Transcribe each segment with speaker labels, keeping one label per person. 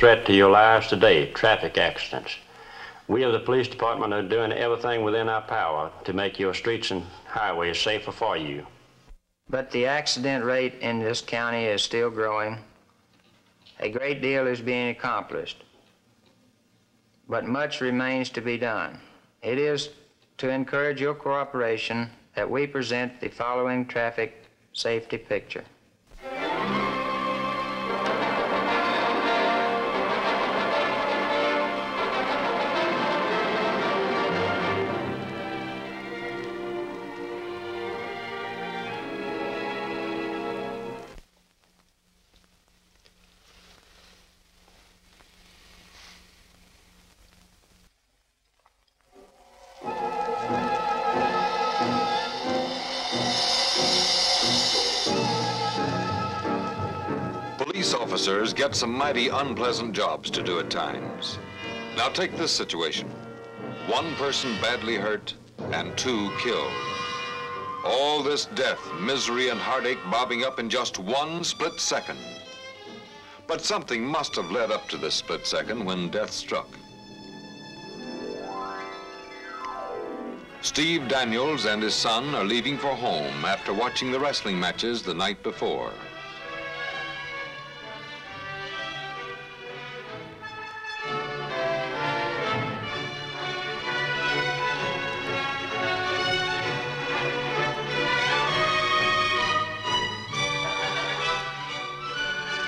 Speaker 1: threat to your lives today, traffic accidents. We of the police department are doing everything within our power to make your streets and highways safer for you.
Speaker 2: But the accident rate in this county is still growing. A great deal is being accomplished, but much remains to be done. It is to encourage your cooperation that we present the following traffic safety picture.
Speaker 3: Officers get some mighty unpleasant jobs to do at times. Now take this situation. One person badly hurt and two killed. All this death, misery, and heartache bobbing up in just one split second. But something must have led up to this split second when death struck. Steve Daniels and his son are leaving for home after watching the wrestling matches the night before.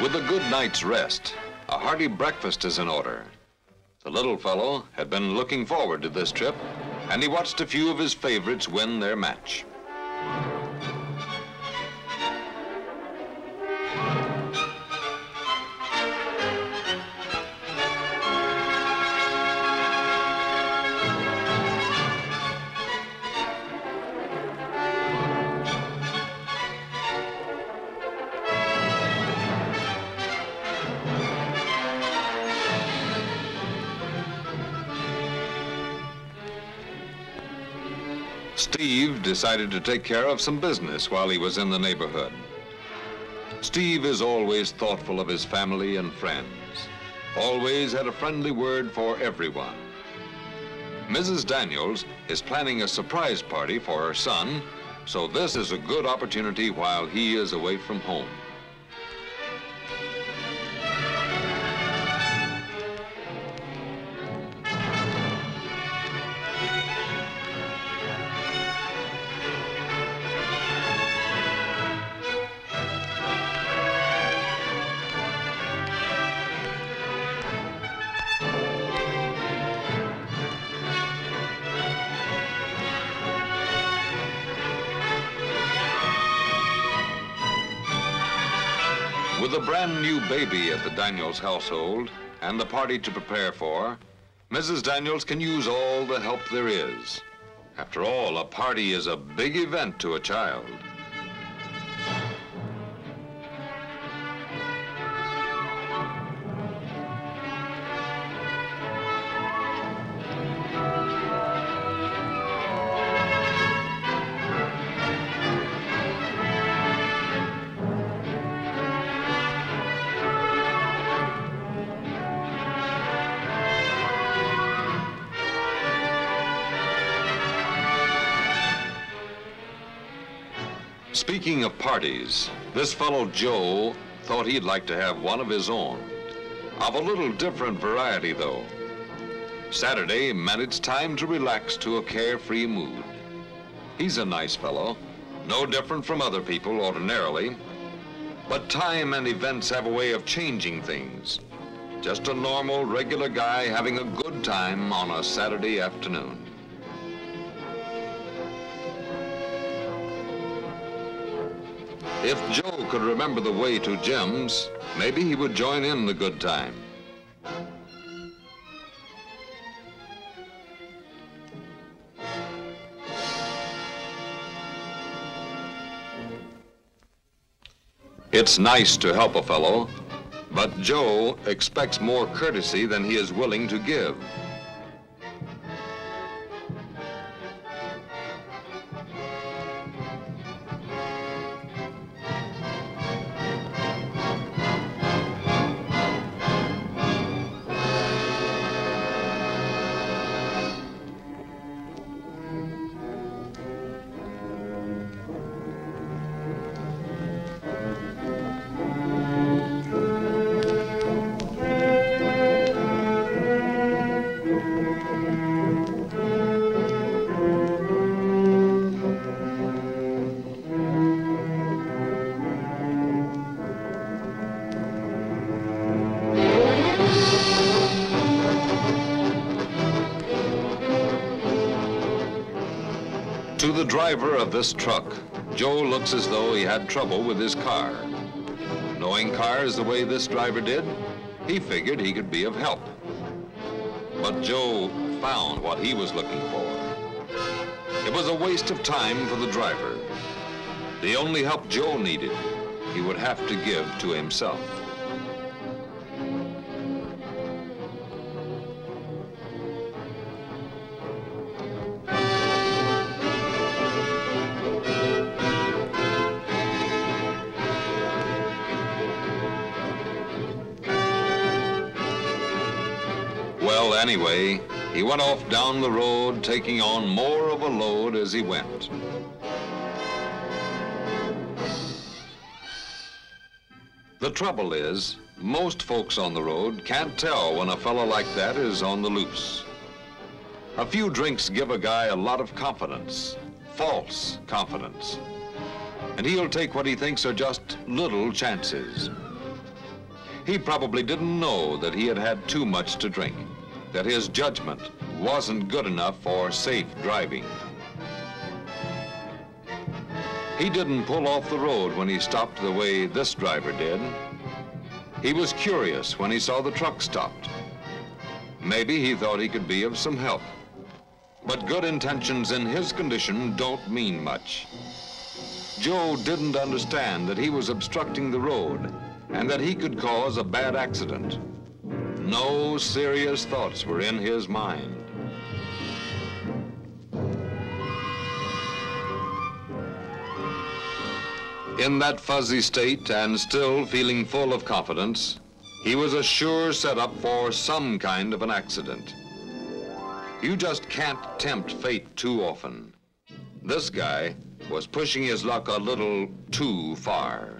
Speaker 3: With a good night's rest, a hearty breakfast is in order. The little fellow had been looking forward to this trip, and he watched a few of his favorites win their match. Steve decided to take care of some business while he was in the neighborhood. Steve is always thoughtful of his family and friends, always had a friendly word for everyone. Mrs. Daniels is planning a surprise party for her son, so this is a good opportunity while he is away from home. With a brand new baby at the Daniels household and the party to prepare for, Mrs. Daniels can use all the help there is. After all, a party is a big event to a child. Speaking of parties, this fellow Joe thought he'd like to have one of his own. Of a little different variety, though. Saturday meant it's time to relax to a carefree mood. He's a nice fellow, no different from other people ordinarily. But time and events have a way of changing things. Just a normal, regular guy having a good time on a Saturday afternoon. If Joe could remember the way to Jim's, maybe he would join in the good time. It's nice to help a fellow, but Joe expects more courtesy than he is willing to give. Driver of this truck, Joe looks as though he had trouble with his car. Knowing cars the way this driver did, he figured he could be of help. But Joe found what he was looking for. It was a waste of time for the driver. The only help Joe needed, he would have to give to himself. Anyway, he went off down the road, taking on more of a load as he went. The trouble is, most folks on the road can't tell when a fellow like that is on the loose. A few drinks give a guy a lot of confidence, false confidence. And he'll take what he thinks are just little chances. He probably didn't know that he had had too much to drink, that his judgment wasn't good enough for safe driving. He didn't pull off the road when he stopped the way this driver did. He was curious when he saw the truck stopped. Maybe he thought he could be of some help. But good intentions in his condition don't mean much. Joe didn't understand that he was obstructing the road and that he could cause a bad accident. No serious thoughts were in his mind. In that fuzzy state and still feeling full of confidence, he was a sure setup for some kind of an accident. You just can't tempt fate too often. This guy was pushing his luck a little too far.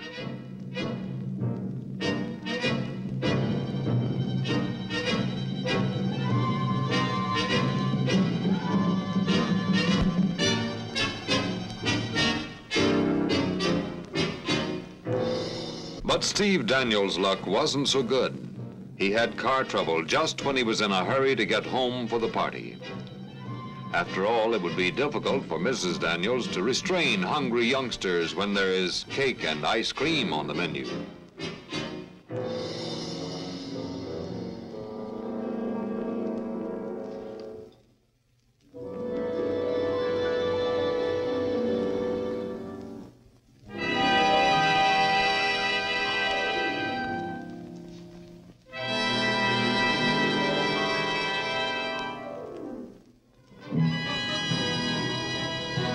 Speaker 3: But Steve Daniels' luck wasn't so good. He had car trouble just when he was in a hurry to get home for the party. After all, it would be difficult for Mrs. Daniels to restrain hungry youngsters when there is cake and ice cream on the menu.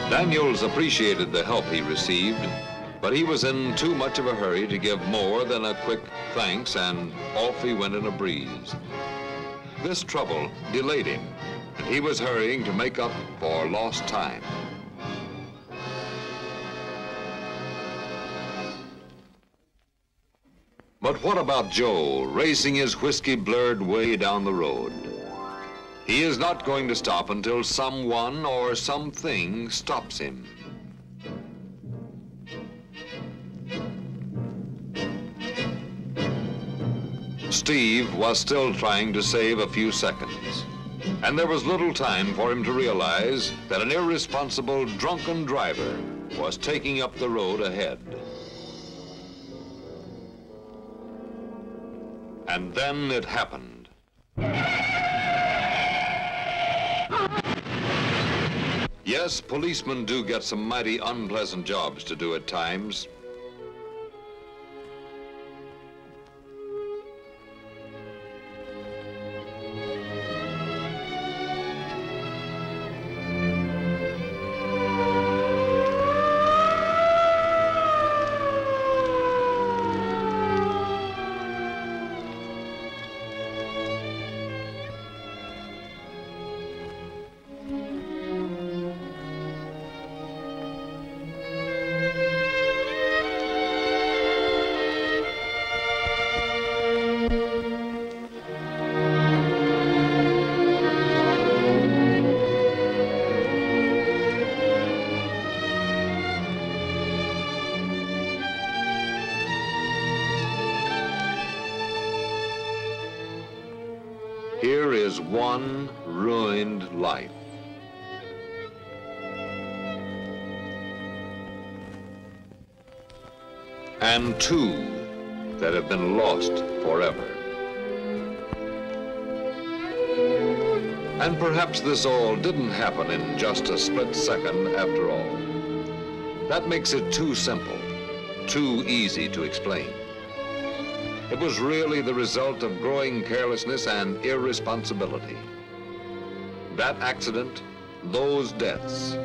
Speaker 3: Daniels appreciated the help he received, but he was in too much of a hurry to give more than a quick thanks, and off he went in a breeze. This trouble delayed him, and he was hurrying to make up for lost time. But what about Joe racing his whiskey-blurred way down the road? He is not going to stop until someone or something stops him. Steve was still trying to save a few seconds. And there was little time for him to realize that an irresponsible drunken driver was taking up the road ahead. And then it happened. Yes, policemen do get some mighty unpleasant jobs to do at times. Here is one ruined life. And two that have been lost forever. And perhaps this all didn't happen in just a split second after all. That makes it too simple, too easy to explain. It was really the result of growing carelessness and irresponsibility. That accident, those deaths,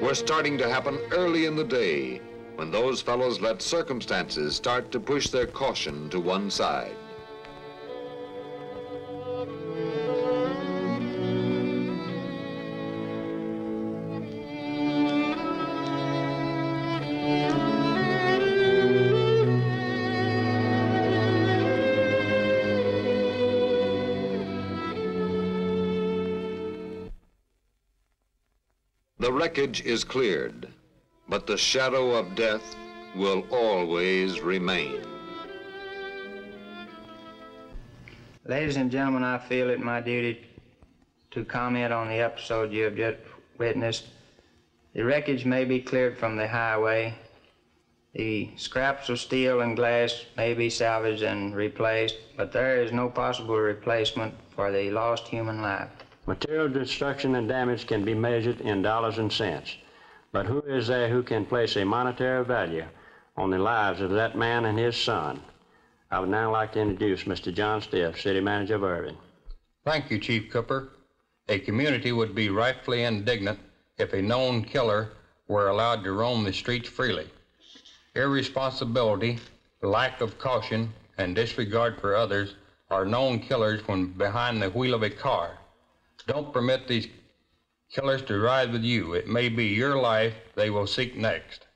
Speaker 3: were starting to happen early in the day when those fellows let circumstances start to push their caution to one side. The wreckage is cleared, but the shadow of death will always remain.
Speaker 2: Ladies and gentlemen, I feel it my duty to comment on the episode you have just witnessed. The wreckage may be cleared from the highway. The scraps of steel and glass may be salvaged and replaced, but there is no possible replacement for the lost human life.
Speaker 1: Material destruction and damage can be measured in dollars and cents. But who is there who can place a monetary value on the lives of that man and his son? I would now like to introduce Mr. John Stiff, City Manager of Irving.
Speaker 4: Thank you, Chief Cooper. A community would be rightfully indignant if a known killer were allowed to roam the streets freely. Irresponsibility, lack of caution, and disregard for others are known killers when behind the wheel of a car. Don't permit these killers to ride with you. It may be your life they will seek next.